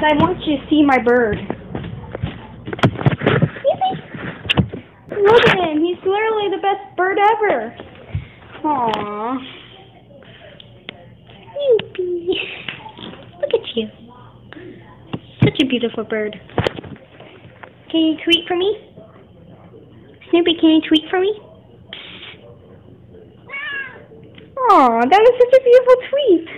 Guys, I want you to see my bird. Look at him. He's literally the best bird ever. Aww. Snoopy. Look at you. Such a beautiful bird. Can you tweet for me? Snoopy, can you tweet for me? Aw, that was such a beautiful tweet.